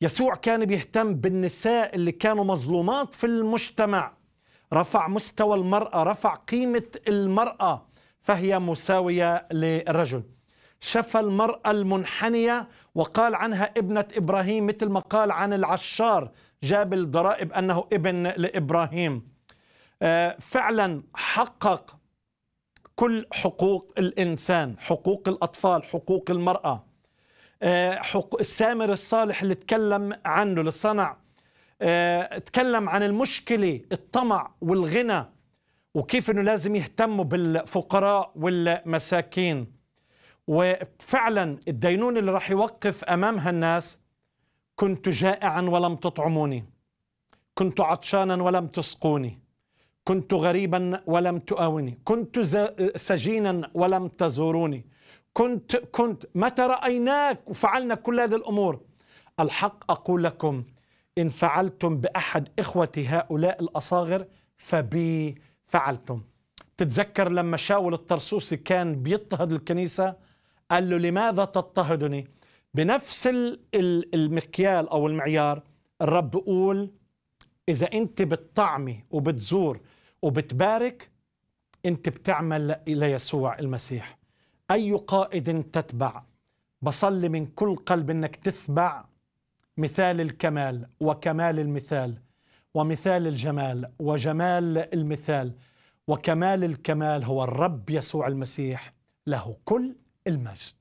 يسوع كان بيهتم بالنساء اللي كانوا مظلومات في المجتمع. رفع مستوى المرأة رفع قيمة المرأة فهي مساوية للرجل. شفى المرأة المنحنية وقال عنها ابنة إبراهيم مثل ما قال عن العشار جاب الضرائب أنه ابن لإبراهيم. آه، فعلا حقق كل حقوق الإنسان حقوق الأطفال حقوق المرأة. آه، السامر الصالح اللي تكلم عنه اللي صنع آه، تكلم عن المشكلة الطمع والغنى وكيف إنه لازم يهتموا بالفقراء والمساكين. وفعلا الدينون اللي راح يوقف أمامها الناس كنت جائعا ولم تطعموني. كنت عطشانا ولم تسقوني. كنت غريبا ولم تؤاوني. كنت سجينا ولم تزوروني. كنت كنت متى رأيناك وفعلنا كل هذه الأمور؟ الحق أقول لكم إن فعلتم بأحد إخوتي هؤلاء الأصاغر فبي فعلتم. تتذكر لما شاول الطرسوسي كان بيضطهد الكنيسة؟ قال له لماذا تضطهدني؟ بنفس المكيال أو المعيار الرب بيقول إذا أنت بتطعمي وبتزور وبتبارك أنت بتعمل ليسوع المسيح. أي قائد تتبع؟ بصلي من كل قلب أنك تتبع مثال الكمال وكمال المثال ومثال الجمال وجمال المثال وكمال الكمال هو الرب يسوع المسيح. له كل المجد.